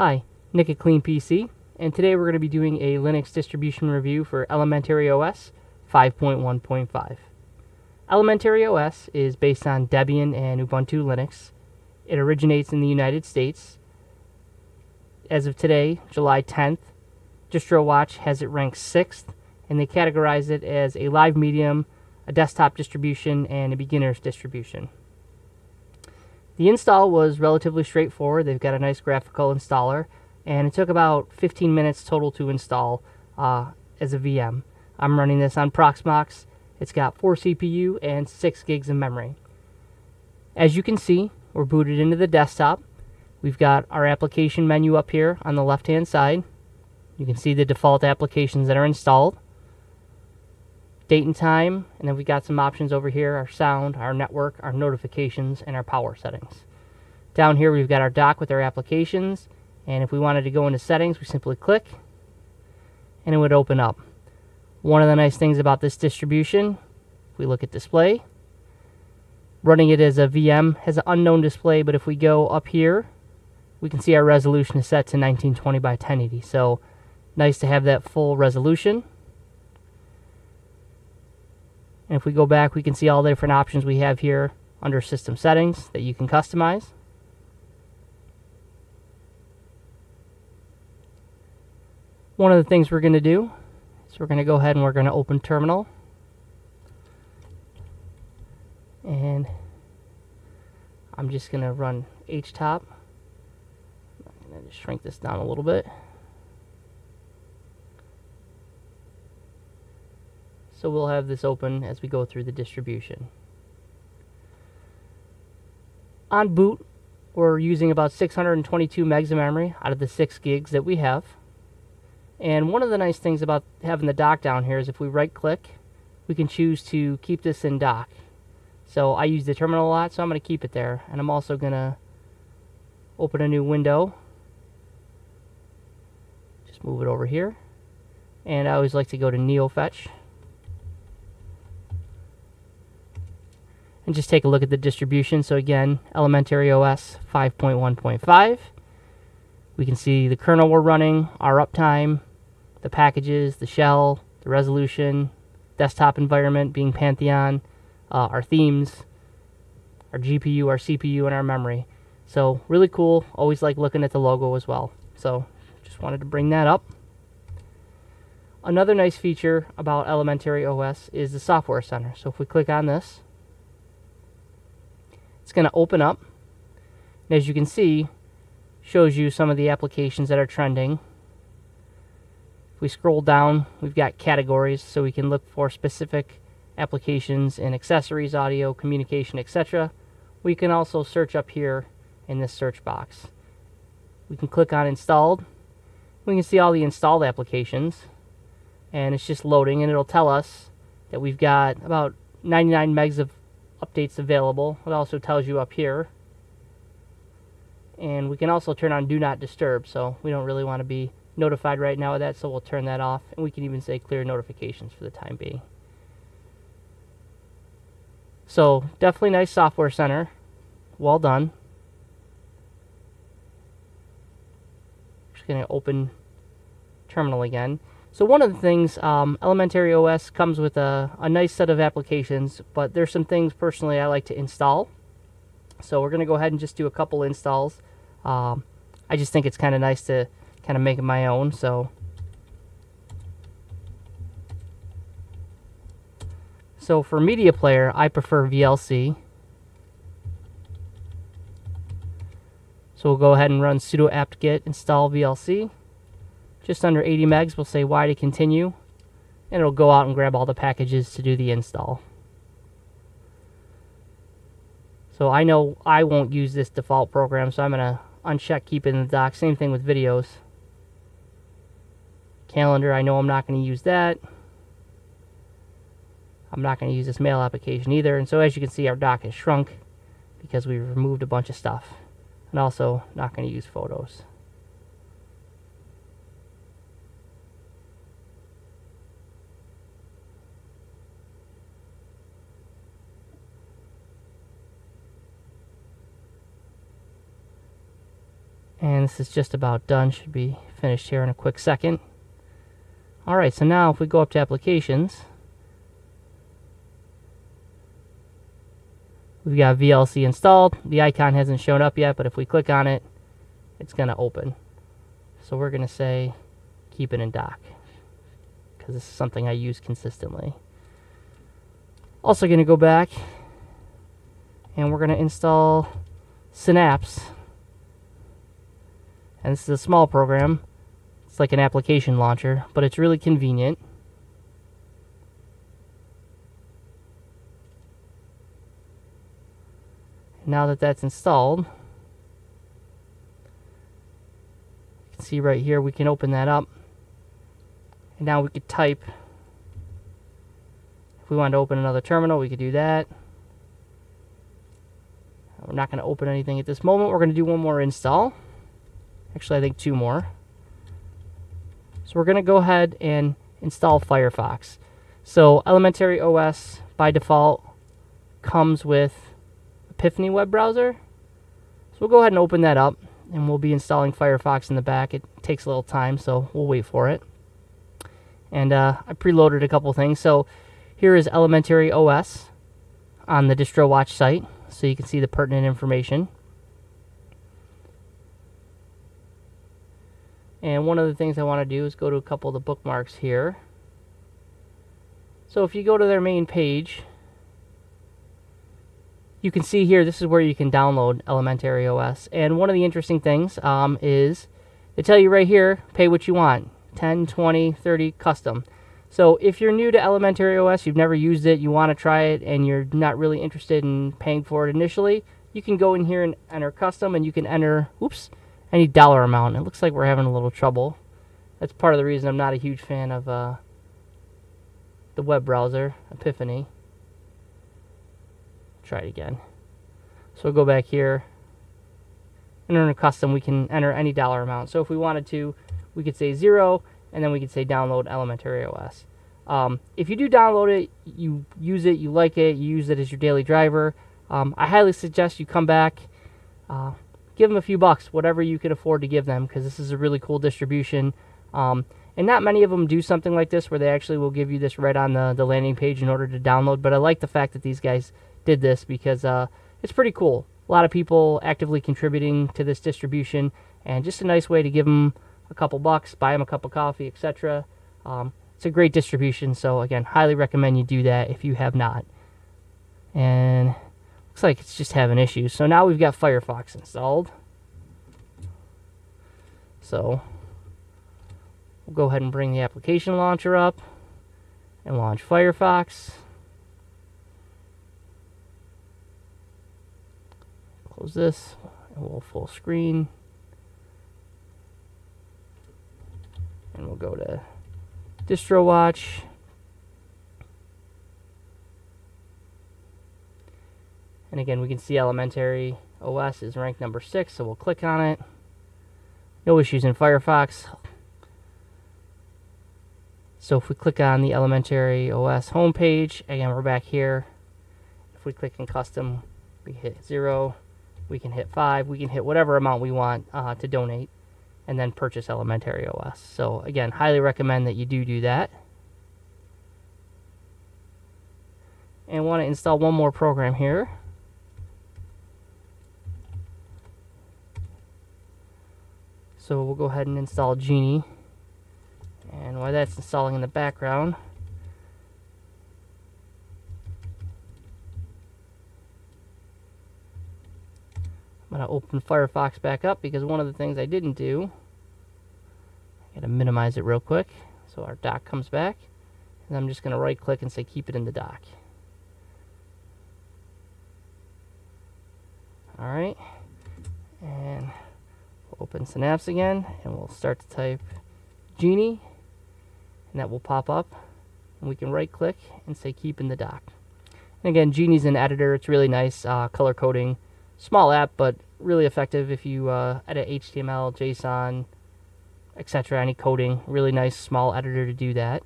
Hi, Nick at Klean PC, and today we're going to be doing a Linux distribution review for Elementary OS 5.1.5. Elementary OS is based on Debian and Ubuntu Linux. It originates in the United States. As of today, July 10th, DistroWatch has it ranked 6th, and they categorize it as a live medium, a desktop distribution, and a beginner's distribution. The install was relatively straightforward. They've got a nice graphical installer, and it took about 15 minutes total to install uh, as a VM. I'm running this on Proxmox. It's got 4 CPU and 6 gigs of memory. As you can see, we're booted into the desktop. We've got our application menu up here on the left hand side. You can see the default applications that are installed date and time, and then we got some options over here, our sound, our network, our notifications, and our power settings. Down here we've got our dock with our applications, and if we wanted to go into settings, we simply click, and it would open up. One of the nice things about this distribution, if we look at display, running it as a VM has an unknown display, but if we go up here, we can see our resolution is set to 1920 by 1080. So nice to have that full resolution. And if we go back, we can see all the different options we have here under system settings that you can customize. One of the things we're going to do is we're going to go ahead and we're going to open terminal. And I'm just going to run htop. I'm going to shrink this down a little bit. So we'll have this open as we go through the distribution. On boot, we're using about 622 megs of memory out of the 6 gigs that we have. And one of the nice things about having the dock down here is if we right click, we can choose to keep this in dock. So I use the terminal a lot, so I'm going to keep it there. And I'm also going to open a new window. Just move it over here. And I always like to go to NeoFetch. And just take a look at the distribution. So again, Elementary OS 5.1.5. We can see the kernel we're running, our uptime, the packages, the shell, the resolution, desktop environment being Pantheon, uh, our themes, our GPU, our CPU, and our memory. So really cool. Always like looking at the logo as well. So just wanted to bring that up. Another nice feature about Elementary OS is the Software Center. So if we click on this, it's going to open up. And as you can see, shows you some of the applications that are trending. If we scroll down, we've got categories, so we can look for specific applications in accessories, audio, communication, etc. We can also search up here in this search box. We can click on installed. We can see all the installed applications and it's just loading and it'll tell us that we've got about 99 megs of updates available. It also tells you up here. And we can also turn on Do Not Disturb, so we don't really want to be notified right now of that, so we'll turn that off. And we can even say clear notifications for the time being. So definitely nice software center. Well done. Just going to open terminal again. So one of the things, um, Elementary OS comes with a, a nice set of applications, but there's some things personally I like to install. So we're going to go ahead and just do a couple installs. Um, I just think it's kind of nice to kind of make it my own. So, so for Media Player, I prefer VLC. So we'll go ahead and run sudo apt-get install VLC just under 80 megs. We'll say Y to continue, and it'll go out and grab all the packages to do the install. So I know I won't use this default program, so I'm going to uncheck keep it in the dock. Same thing with videos. Calendar, I know I'm not going to use that. I'm not going to use this mail application either. And so as you can see, our dock has shrunk because we removed a bunch of stuff. And also not going to use photos. And this is just about done. Should be finished here in a quick second. Alright, so now if we go up to applications, we've got VLC installed. The icon hasn't shown up yet, but if we click on it, it's going to open. So we're going to say keep it in dock because this is something I use consistently. Also going to go back and we're going to install Synapse. And this is a small program. It's like an application launcher, but it's really convenient. Now that that's installed, you can see right here, we can open that up. And now we could type. If we wanted to open another terminal, we could do that. We're not going to open anything at this moment. We're going to do one more install. Actually, I think two more. So we're going to go ahead and install Firefox. So Elementary OS, by default, comes with Epiphany web browser. So we'll go ahead and open that up and we'll be installing Firefox in the back. It takes a little time, so we'll wait for it. And uh, I preloaded a couple things. So here is Elementary OS on the DistroWatch site, so you can see the pertinent information. And one of the things I want to do is go to a couple of the bookmarks here. So if you go to their main page, you can see here, this is where you can download Elementary OS. And one of the interesting things um, is they tell you right here, pay what you want, 10, 20, 30, custom. So if you're new to Elementary OS, you've never used it, you want to try it, and you're not really interested in paying for it initially, you can go in here and enter custom, and you can enter, oops, any dollar amount. It looks like we're having a little trouble. That's part of the reason I'm not a huge fan of uh, the web browser, Epiphany try it again. So we'll go back here. And a custom, we can enter any dollar amount. So if we wanted to, we could say zero, and then we could say download Elementary OS. Um, if you do download it, you use it, you like it, you use it as your daily driver, um, I highly suggest you come back, uh, give them a few bucks, whatever you can afford to give them, because this is a really cool distribution. Um, and not many of them do something like this where they actually will give you this right on the, the landing page in order to download, but I like the fact that these guys did this because uh, it's pretty cool. A lot of people actively contributing to this distribution, and just a nice way to give them a couple bucks, buy them a cup of coffee, etc. Um, it's a great distribution, so again, highly recommend you do that if you have not. And looks like it's just having issues. So now we've got Firefox installed. So we'll go ahead and bring the application launcher up and launch Firefox. Close this, and we'll full screen. And we'll go to DistroWatch. And again, we can see Elementary OS is ranked number 6, so we'll click on it. No issues in Firefox. So if we click on the Elementary OS homepage, again, we're back here. If we click in custom, we hit 0 we can hit 5, we can hit whatever amount we want uh, to donate, and then purchase Elementary OS. So again, highly recommend that you do do that. And want to install one more program here. So we'll go ahead and install Geany. And while that's installing in the background, I'm going to open Firefox back up because one of the things I didn't do, I got to minimize it real quick so our dock comes back. And I'm just going to right click and say keep it in the dock. Alright, and open Synapse again and we'll start to type Geany, and that will pop up and we can right click and say keep in the dock. And again, Geany's an editor, it's really nice, uh, color coding small app, but really effective if you uh, edit HTML, JSON, etc. Any coding, really nice small editor to do that.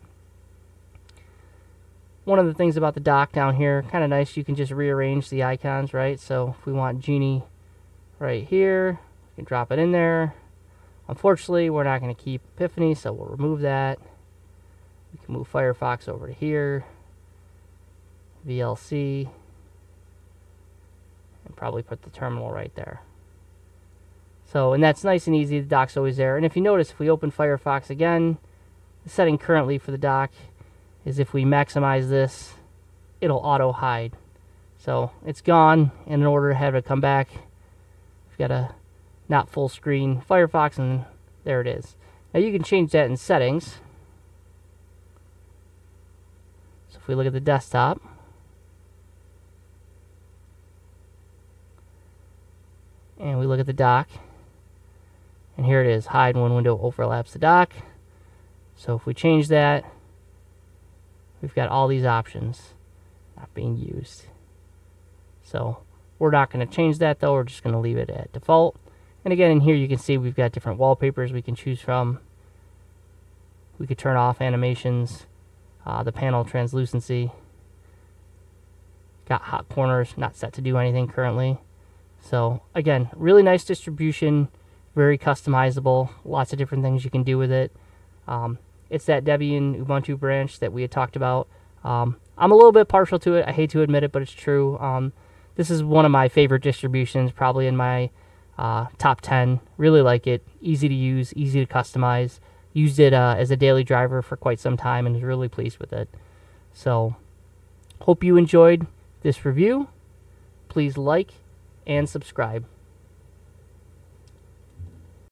One of the things about the dock down here, kind of nice, you can just rearrange the icons, right? So if we want Geany right here, Can drop it in there. Unfortunately, we're not going to keep Epiphany, so we'll remove that. We can move Firefox over to here. VLC. And probably put the terminal right there. So, and that's nice and easy. The dock's always there. And if you notice, if we open Firefox again, the setting currently for the dock is if we maximize this, it'll auto hide. So it's gone, and in order to have it come back, we've got a not full screen Firefox, and there it is. Now you can change that in settings. So if we look at the desktop, and we look at the dock, and here it is, hide when window overlaps the dock. So if we change that, we've got all these options not being used. So we're not going to change that though, we're just going to leave it at default. And again, in here you can see we've got different wallpapers we can choose from. We could turn off animations, uh, the panel translucency. Got hot corners, not set to do anything currently. So again, really nice distribution, very customizable, lots of different things you can do with it. Um, it's that Debian Ubuntu branch that we had talked about. Um, I'm a little bit partial to it. I hate to admit it, but it's true. Um, this is one of my favorite distributions, probably in my uh, top 10. Really like it. Easy to use, easy to customize. Used it uh, as a daily driver for quite some time and was really pleased with it. So, hope you enjoyed this review. Please like and subscribe.